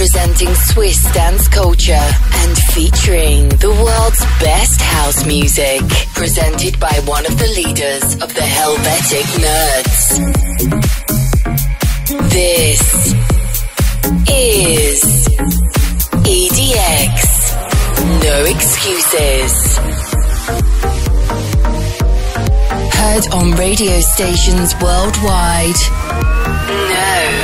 representing Swiss dance culture and featuring the world's best house music. Presented by one of the leaders of the Helvetic Nerds. This is EDX. No Xcuses. Heard on radio stations worldwide. No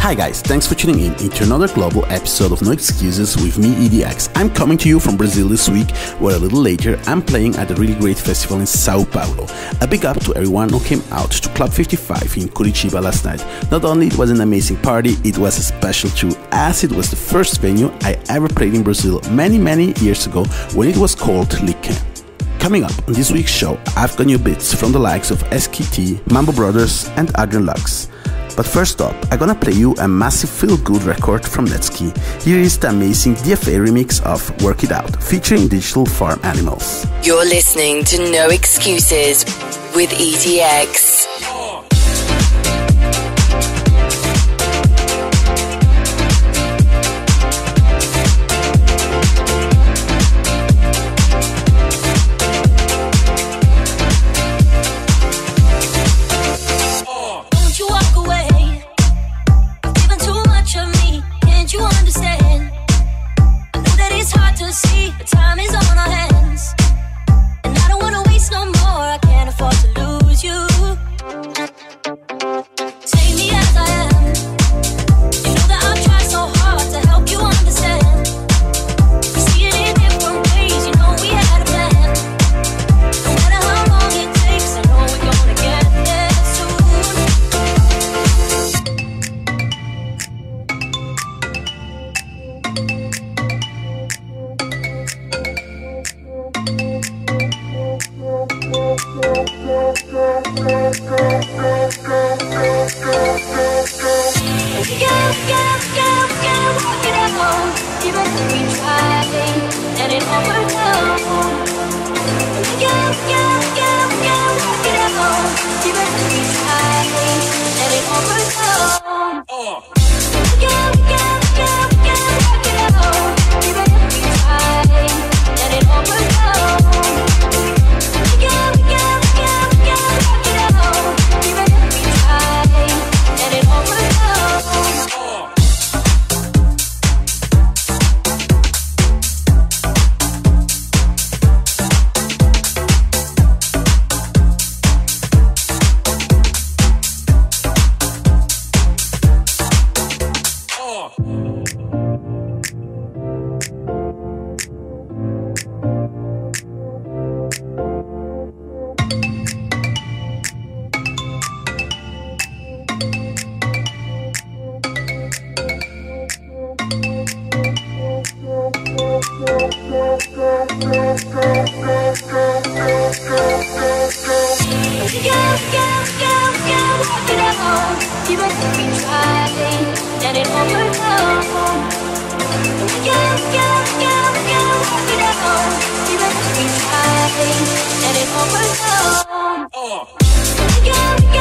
Hi guys, thanks for tuning in into another global episode of No Xcuses with me EDX. I'm coming to you from Brazil this week, where a little later I'm playing at a really great festival in Sao Paulo. A big up to everyone who came out to Club 55 in Curitiba last night. Not only it was an amazing party, it was a special too, as it was the first venue I ever played in Brazil many many years ago when it was called Liquem. Coming up on this week's show, I've got new bits from the likes of SKT, Mambo Brothers, and Adrian Lux. But first up, I'm gonna play you a massive feel good record from Netsky. Here is the amazing DFA remix of Work It Out, featuring Digital Farm Animals. You're listening to No Xcuses with EDX. Oh.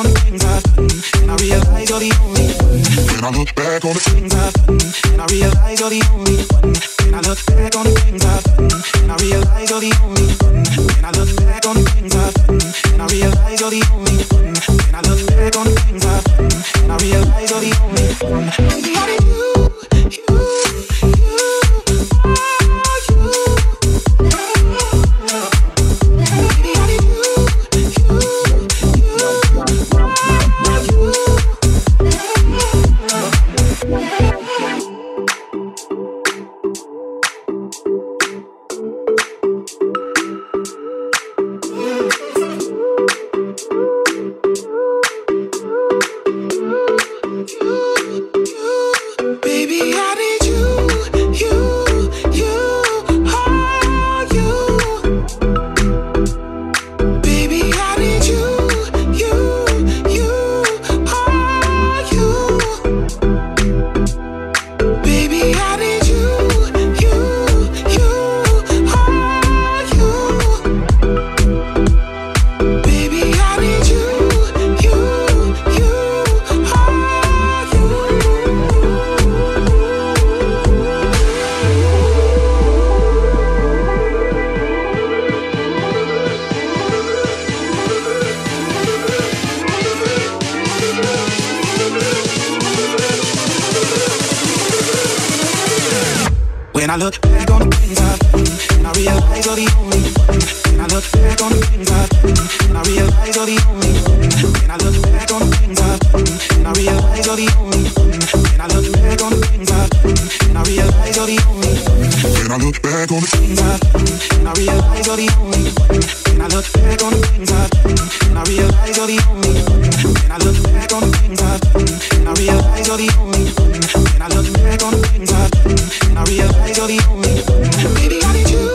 On the things I've done, and I realize you're the only one. When I look back on the things I've done, and I realize you're the only one. When I look back on the things I've done, and I realize you're the only one. When I look back on the things I've done, and I realize you're the only one. When I look back on the things I've done, and I realize you're the only one. Baby, I need you. YouTube When I look back on the things I've done, and I realize you're the only one. When I look back on the things I've done, and I realize you're the only one. When I look back on the things I've done, and I realize you're the only one. When I look back on the things I've done, and I realize you're the only one. Baby, I need you.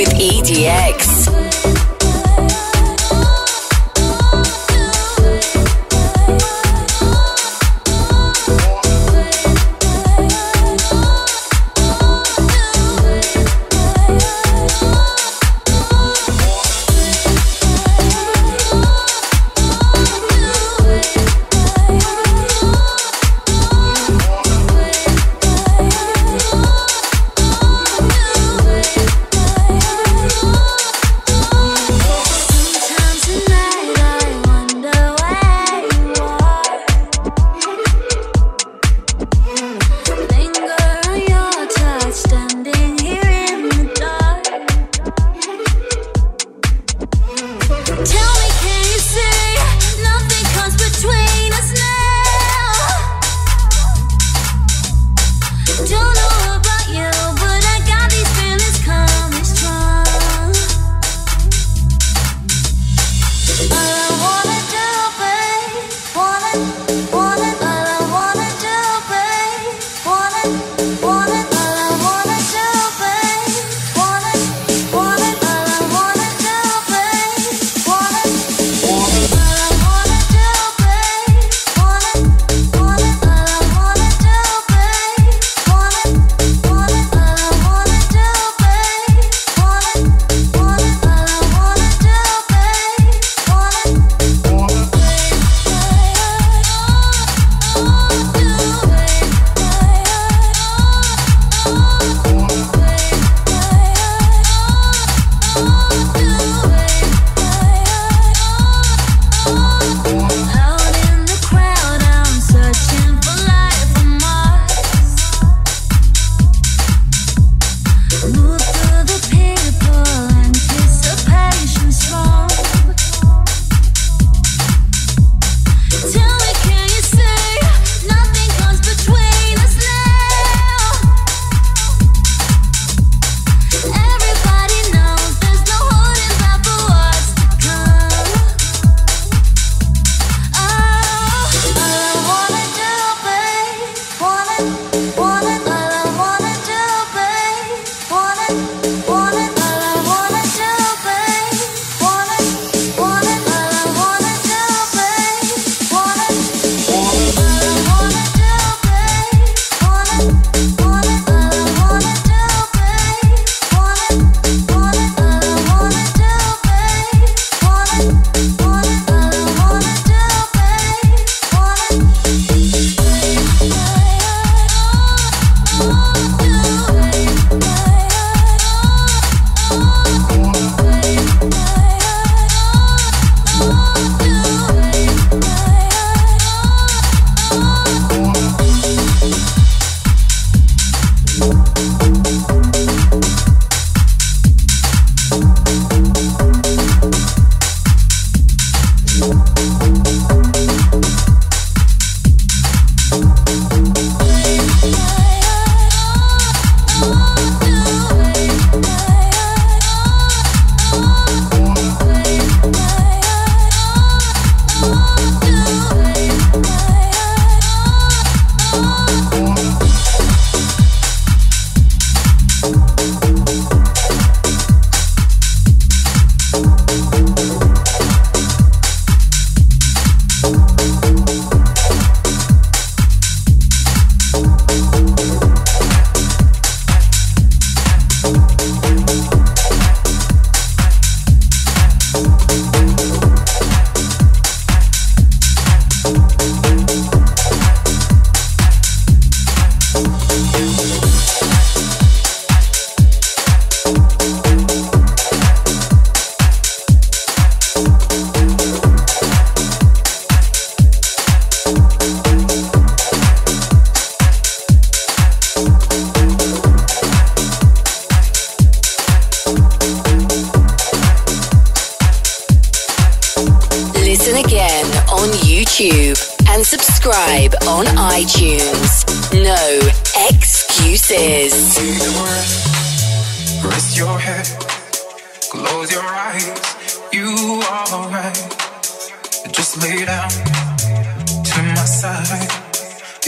with EDX.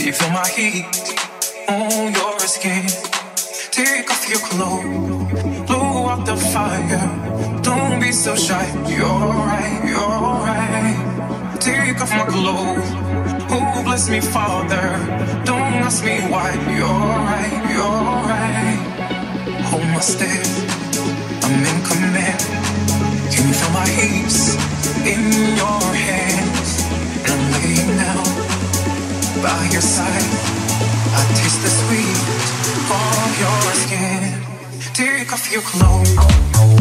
You feel my heat on your skin? Take off your clothes, blow out the fire. Don't be so shy. You're right, you're right. Take off my clothes. Oh, bless me, Father. Don't ask me why. You're right, you're right. Hold my step. I'm in command. Can you feel my heat in your hands? By your side. I taste the sweet of your skin. Take off your clothes,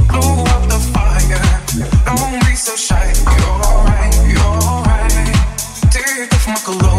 blow out the fire. Don't be so shy. You're right, you're right. Take off my clothes.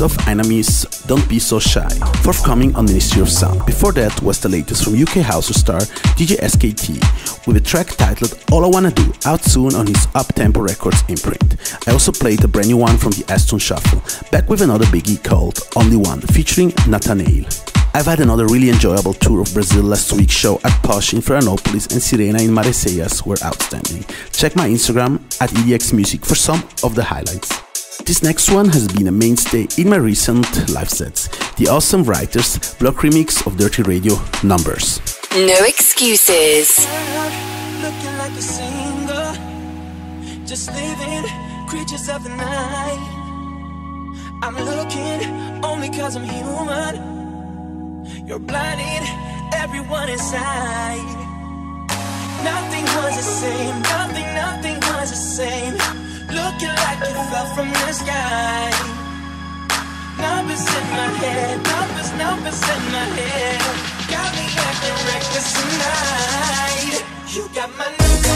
Of Imany's Don't Be So Shy, forthcoming on Ministry of Sound. Before that was the latest from UK house star DJ SKT with a track titled All I Wanna Do, out soon on his Up-Tempo Records imprint. I also played a brand new one from the Aston Shuffle, back with another biggie called Only One, featuring Nathanael. I've had another really enjoyable tour of Brazil last week's show at Posh in Florianopolis and Sirena in Maresias were outstanding. Check my Instagram at EDX Music for some of the highlights. This next one has been a mainstay in my recent live sets. The awesome writers block remix of Dirty Radio Numbers. No Xcuses. Looking like a singer, just living creatures of the night. I'm looking only cause I'm human. You're blinding everyone inside. Nothing was the same, nothing, nothing was the same. Looking like you fell from the sky. Numbers in my head, numbers, numbers in my head. Got me acting reckless tonight. You got my number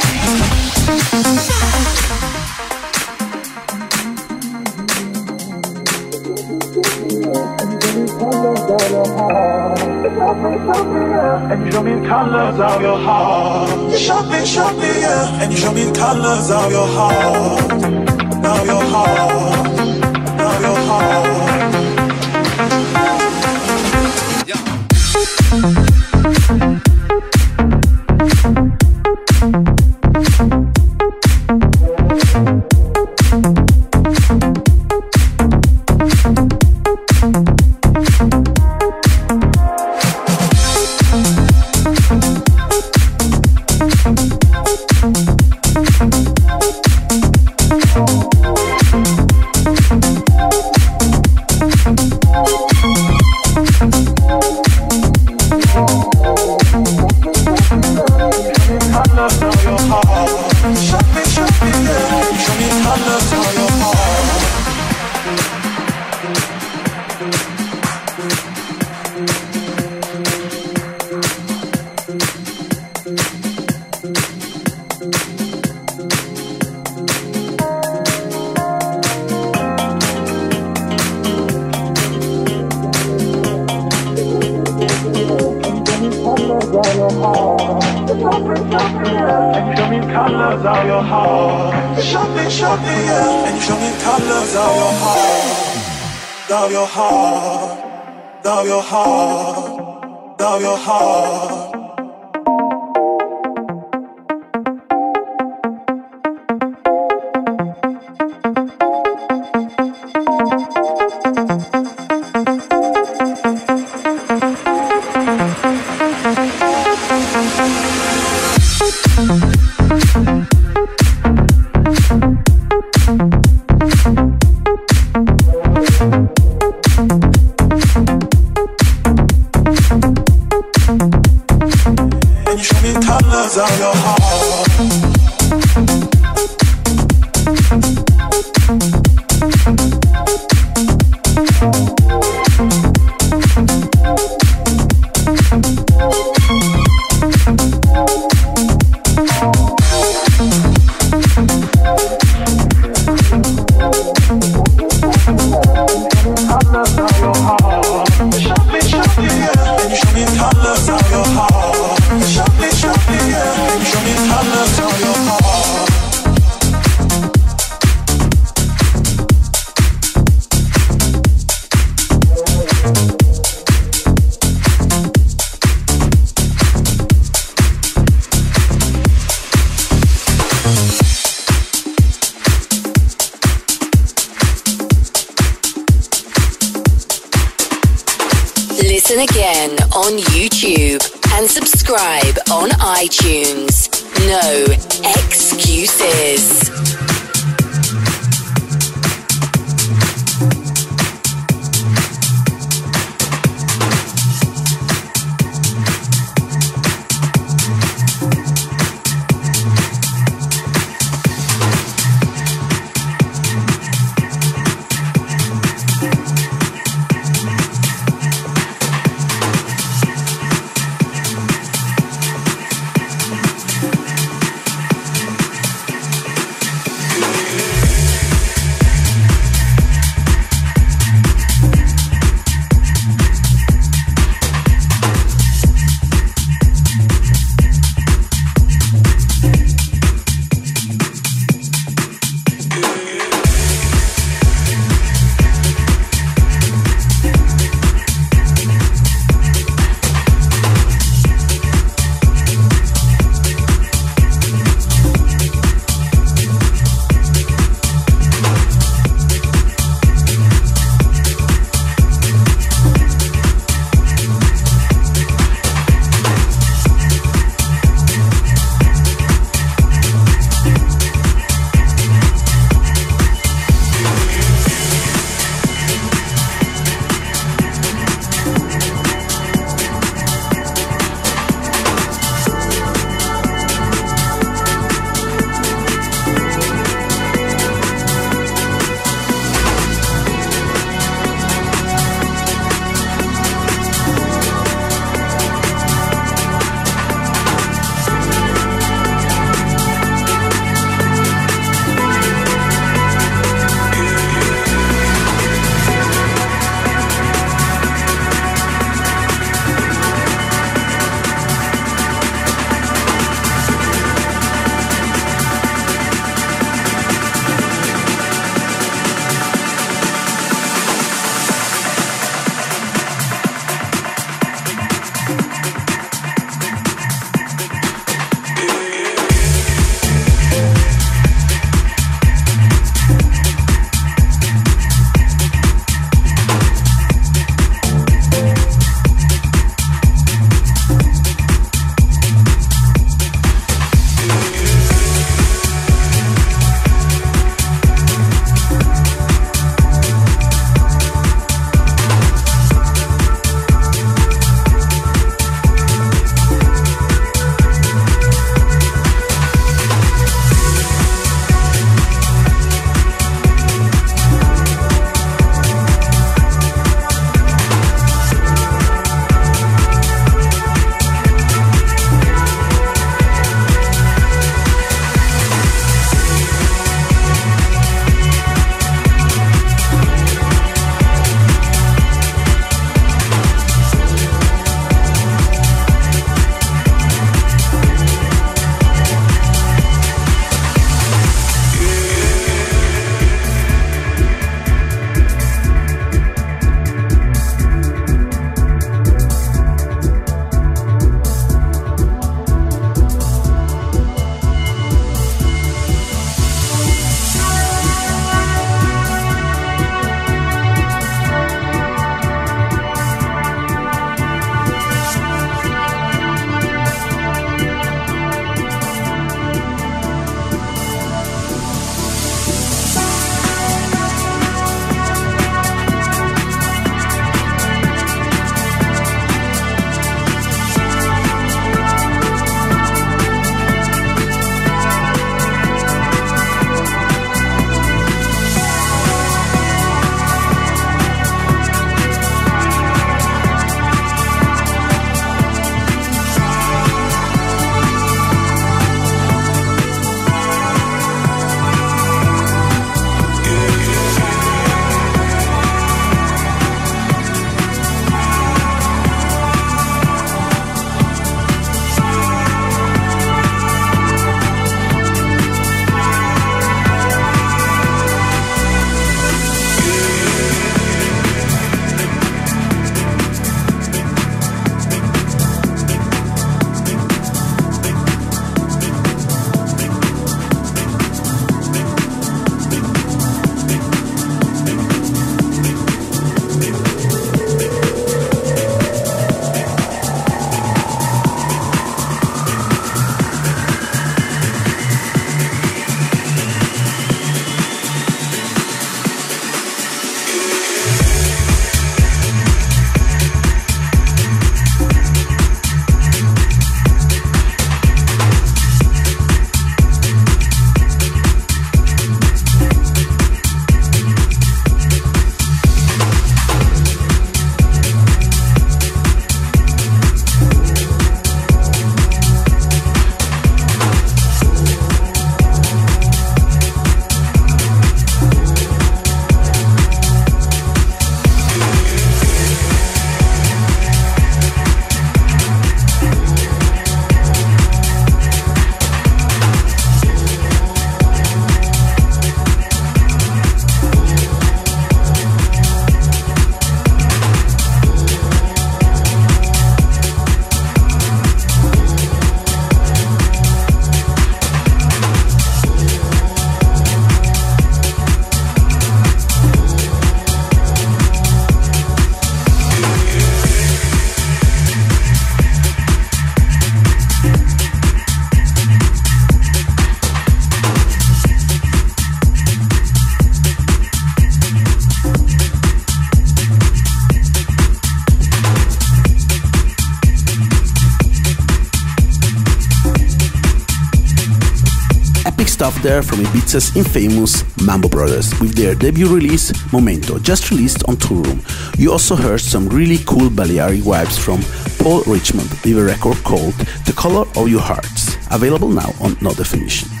there from Ibiza's infamous Mambo Brothers with their debut release Momento, just released on Toolroom. You also heard some really cool Balearic vibes from Paul Richmond with a record called The Color of Your Hearts, available now on No Definition.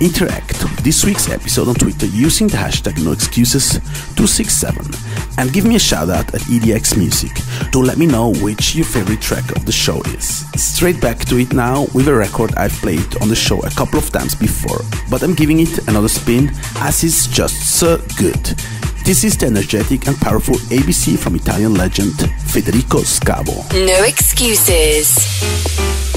Interact with this week's episode on Twitter using the hashtag NoXcuses267 and give me a shout out at EDX Music to let me know which your favorite track of the show is. Straight back to it now with a record I've played on the show a couple of times before, but I'm giving it another spin as it's just so good. This is the energetic and powerful ABC from Italian legend Federico Scavo. No Xcuses.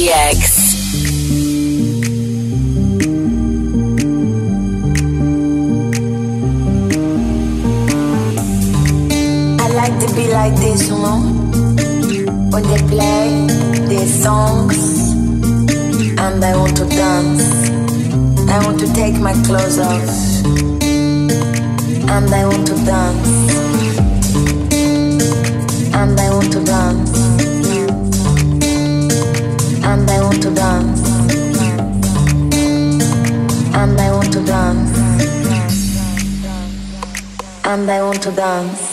With EDX. like to be like this, you know? When they play their songs and I want to dance. I want to take my clothes off and I want to dance. And I want to dance. And I want to dance. And I want to dance. And I want to dance.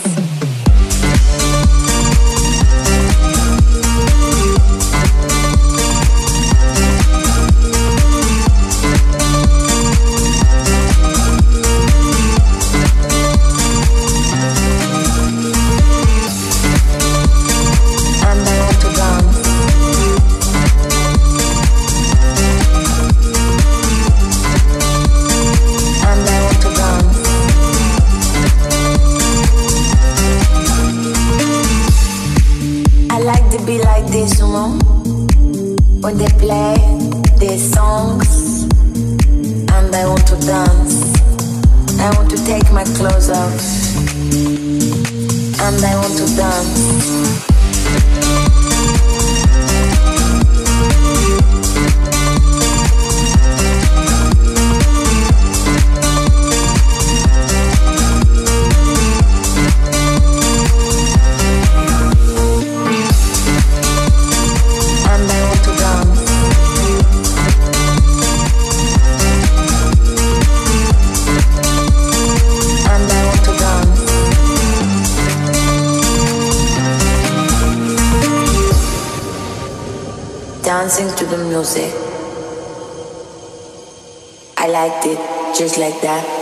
Dancing to the music. I liked it just like that.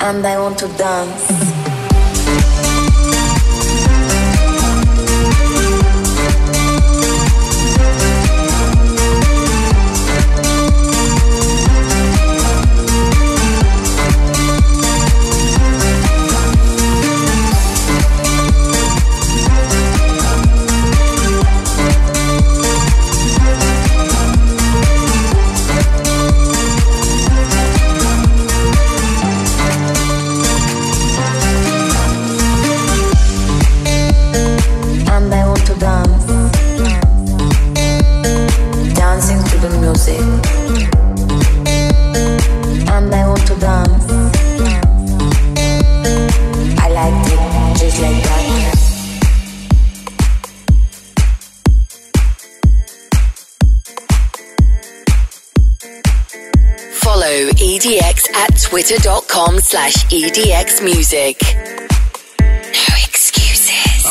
And I want to dance. twitter.com slash edxmusic. No Xcuses.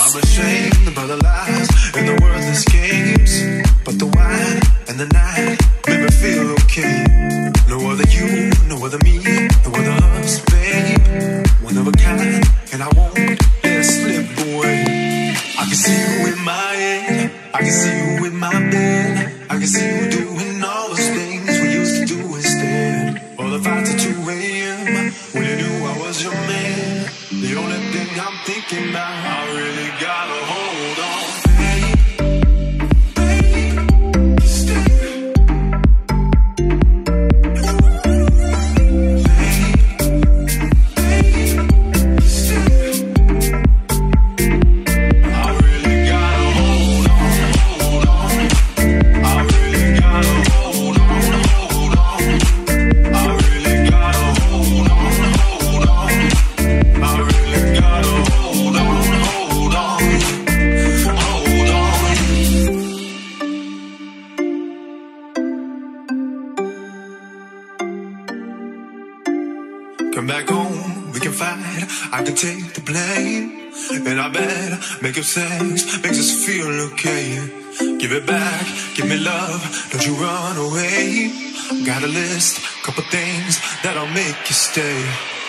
A list, couple things that'll make you stay.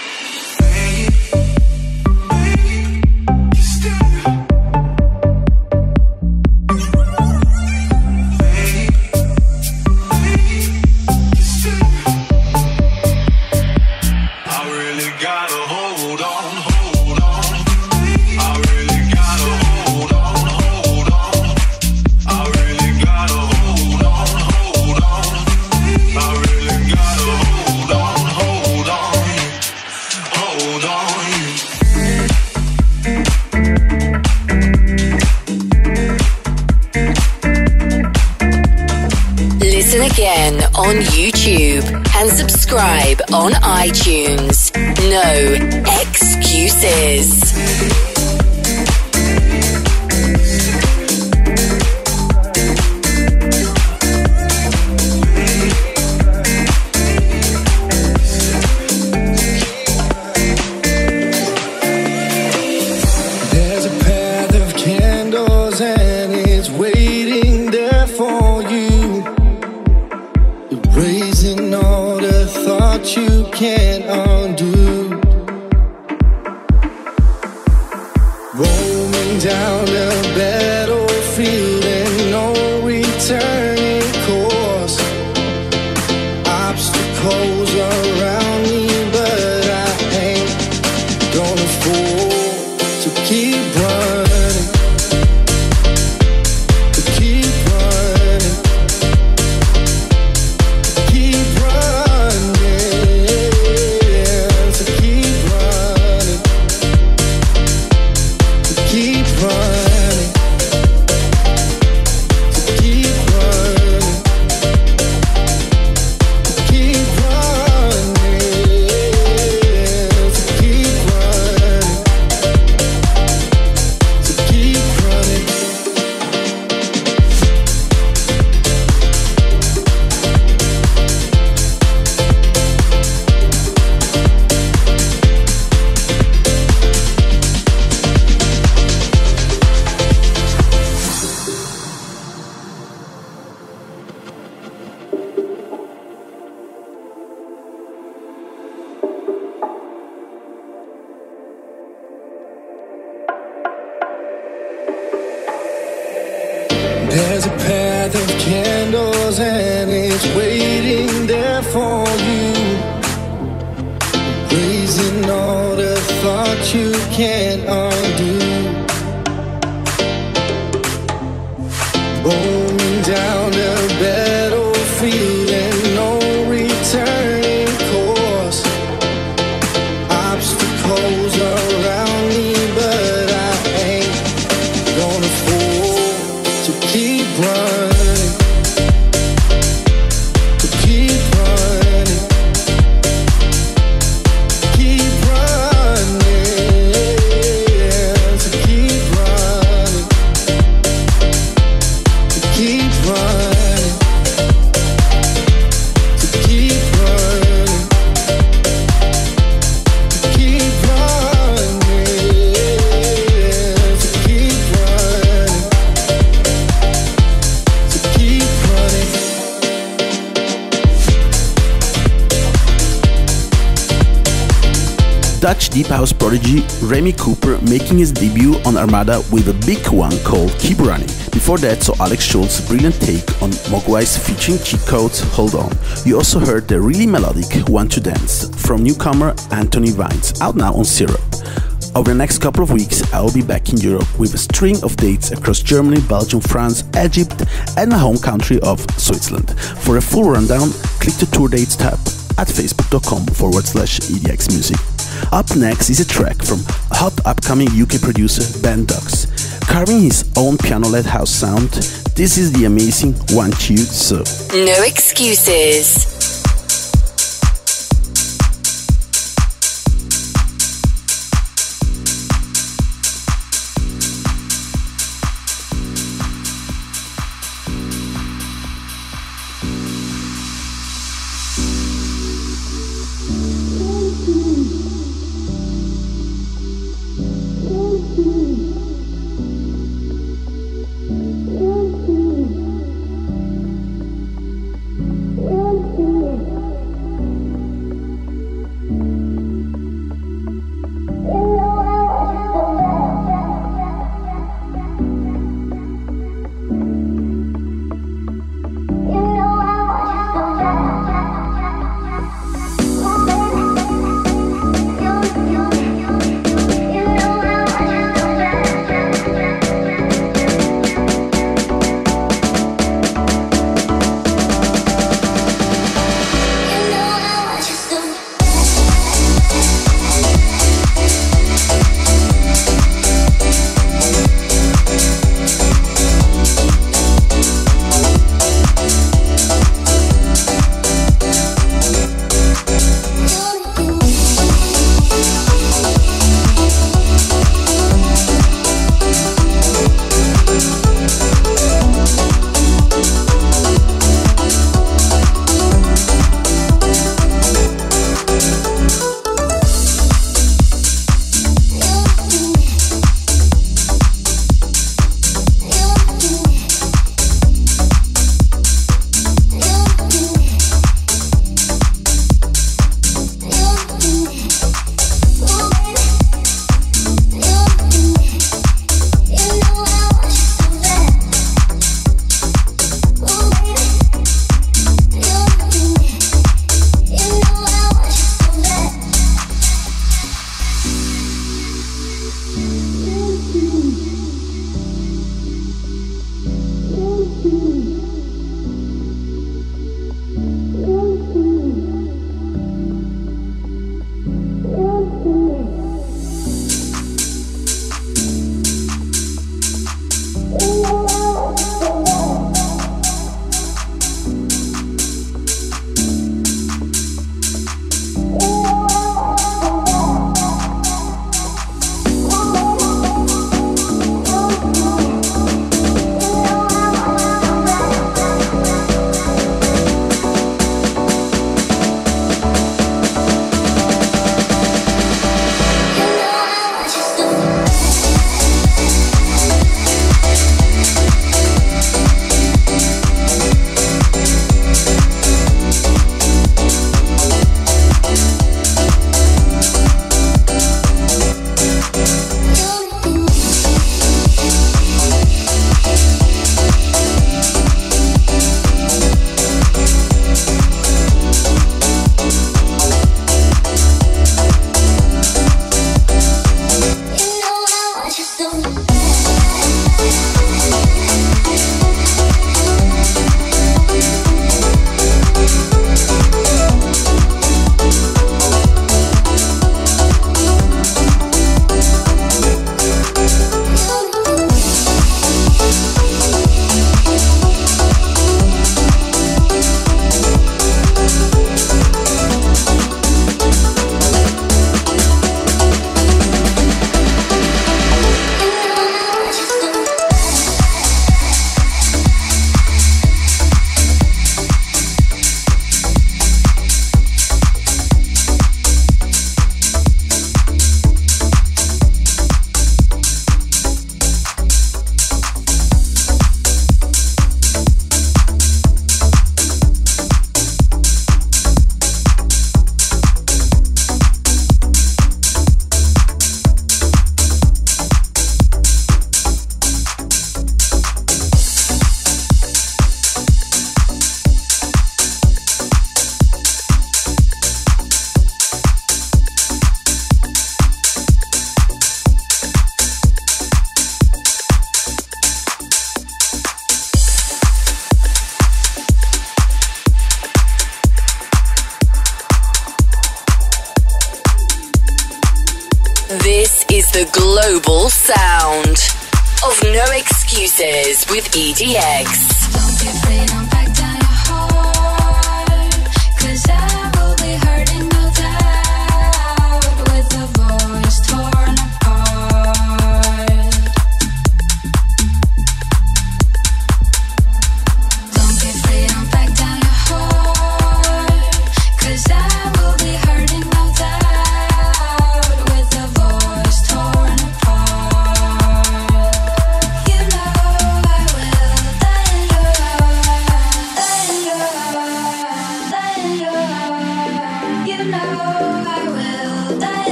On iTunes. No Xcuses. There's a path of candles and it's waiting there for you. Raising all the thoughts you can't undo. Deep house prodigy Remy Cooper making his debut on Armada with a big one called Keep Running. Before that, saw Alex Schulz's brilliant take on Mogwai's featuring Cheat Codes Hold On. You also heard the really melodic Want to Dance from newcomer Anthony Vines, out now on Sirup. Over the next couple of weeks, I will be back in Europe with a string of dates across Germany, Belgium, France, Egypt, and my home country of Switzerland. For a full rundown, click the tour dates tab at facebook.com forward slash EDX Music. Up next is a track from hot upcoming UK producer Ben Dux. Carving his own piano led house sound, this is the amazing Want You So. No Xcuses.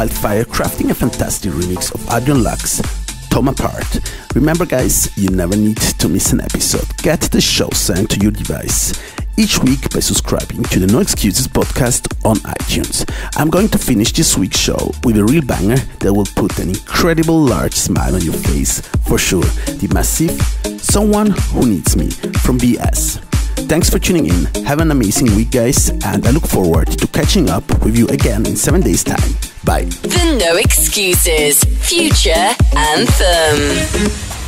Wildfire crafting a fantastic remix of Adrian Lux, Tom Apart. Remember guys, you never need to miss an episode. Get the show sent to your device each week by subscribing to the No Xcuses podcast on iTunes. I'm going to finish this week's show with a real banger that will put an incredible large smile on your face for sure. The massive Someone Who Needs Me from BS. Thanks for tuning in. Have an amazing week, guys, and I look forward to catching up with you again in seven days' time. Bye. The No Xcuses Future Anthem.